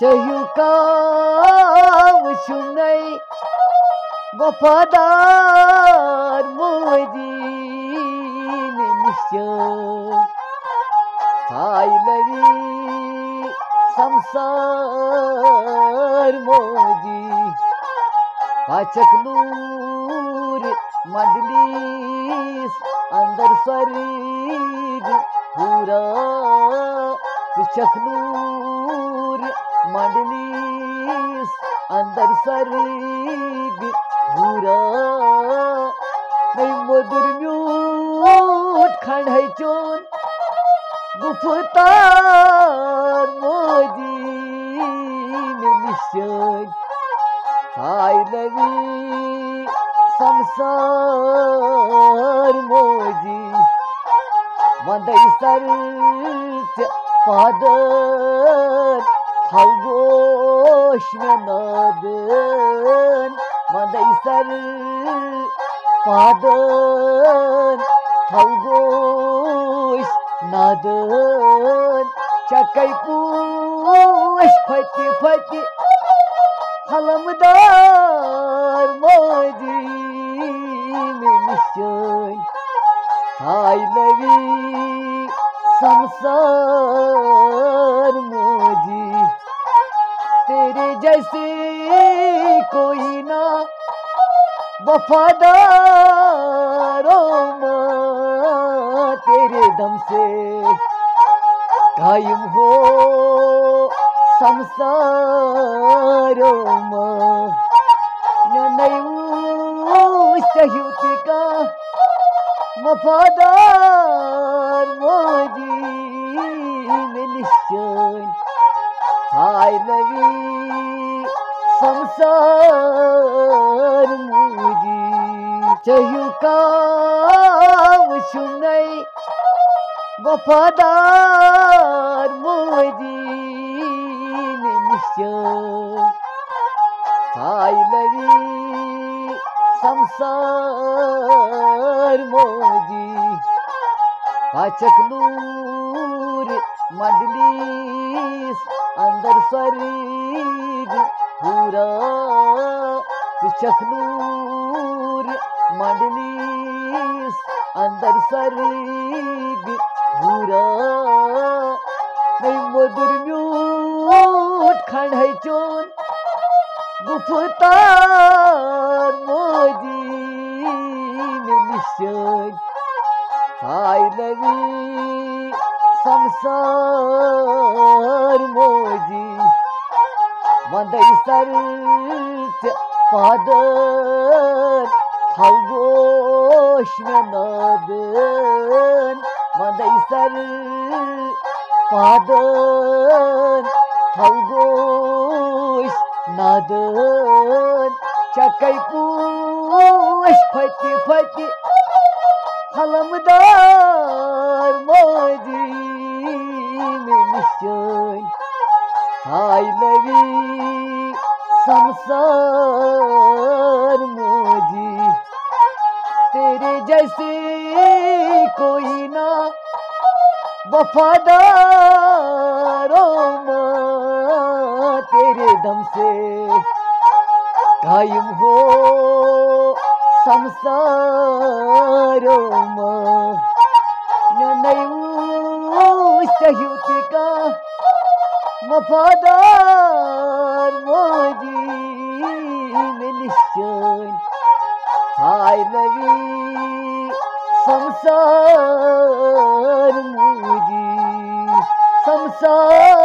चङा मोदी मोदी मडली अंदर पूरू मंडलीस अंदर स्वर्ग पूरा नहीं मधुर म्यूट खंड है चोन गुफ्तार मोदी में निश्चय हाय लवी संसार मोजी वंदई सरच पादन خلقوش نمادن ما دیسر پادن خلقوش نادن چکای پوش پتی پتی حلمدار مادیم نشان های لوی سمسان जैसे कोई ना वफादारों तेरे दम से कायम हो संसारों माँ। का वफादार मोजी में निश्चय हाय लवी سر مودي تيوكا وشمني وفادار مودي نمشتم Sayları samsar modi Kaçak nur madlis andar sarıg pura ચખનૂર માંડલીસ અંદર સરીગ ભૂરા નહીં મોદર મ્યુટ ખાંડાઈ ચોન ગુફતાર મોજી ને નિશ્ચય હાય નવી સંસાર મોજી વંદઈ સરી Badın Kalboş Memadın Manda ister Badın Kalboş Nadın. Çakay puş Pati pati. Halamı darmadım Emişcan Haylevi संसार मोजी। तेरे जैसे कोई ना वफादारों माँ तेरे दम से कायम हो संसारों माँ नहीं का वफादार وادي من الشين هاي لبي سمسار مودي سمسار